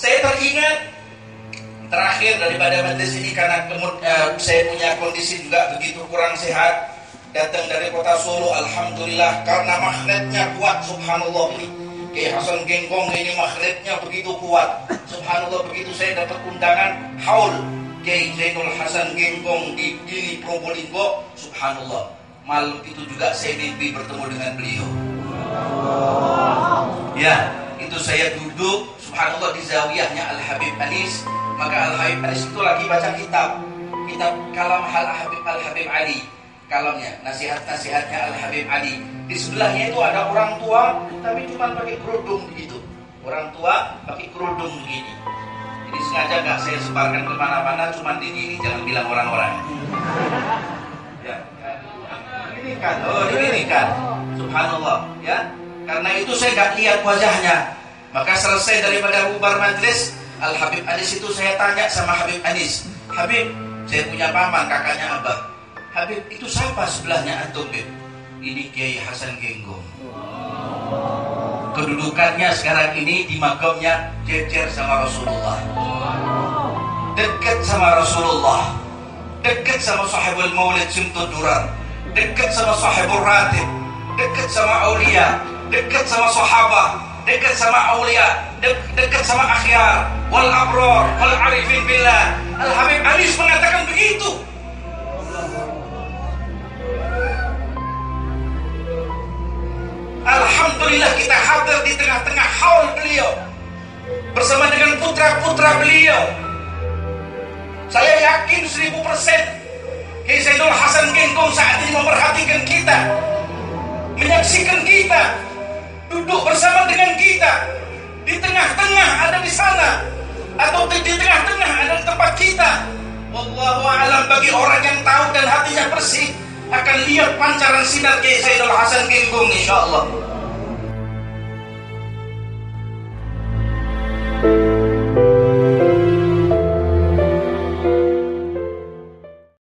Saya teringat terakhir daripada majelis ini karena kemud, uh, saya punya kondisi juga begitu kurang sehat datang dari kota Solo Alhamdulillah karena magnetnya kuat Subhanallah. Ini Kiai Hasan Genggong ini magnetnya begitu kuat Subhanallah. Begitu saya dapat undangan haul Kiai Zainul Hasan Genggong di Gili Probolinggo Subhanallah. Malam itu juga saya mimpi bertemu dengan beliau. Ya itu saya duduk Subhanallah di zawiyahnya Al Habib Anis maka Al Habib Anis itu lagi baca kitab. Kitab kalam Al Habib Al Habib Ali kalamnya nasihat-nasihatnya Al Habib Ali. Di sebelahnya itu ada orang tua tapi cuma pakai kerudung begitu. Orang tua pakai kerudung begini. Jadi sengaja nggak saya sebarkan ke mana-mana cuma di sini jangan bilang orang-orang. Ya ini kan oh ini kan subhanallah ya. Karena itu saya nggak lihat wajahnya maka selesai daripada bubar majelis Al Habib Anis itu saya tanya sama Habib Anis, Habib, saya punya paman kakaknya Abah. Habib itu siapa sebelahnya antum, Bib? Ini Kiai Hasan Genggong. Kedudukannya sekarang ini di makamnya jejer sama Rasulullah. Dekat sama Rasulullah. Dekat sama sahibul maulid Simtud Durar. Dekat sama sahibul ratib. Dekat sama aulia. Dekat sama sahabat dekat sama aulia, de dekat sama akhyar, wal abror, wal arifin billah. Al Habib Anis mengatakan begitu. Alhamdulillah kita hadir di tengah-tengah haul beliau bersama dengan putra-putra beliau. Saya yakin seribu persen Zainul Hasan Genggong saat ini memperhatikan kita, menyaksikan kita, duduk bersama dengan kita. Di tengah-tengah ada di sana. Atau di tengah-tengah ada di tempat kita. Wallahu alam bagi orang yang tahu dan hatinya bersih akan lihat pancaran sinar Kiai Sayyidul Hasan Genggong insyaallah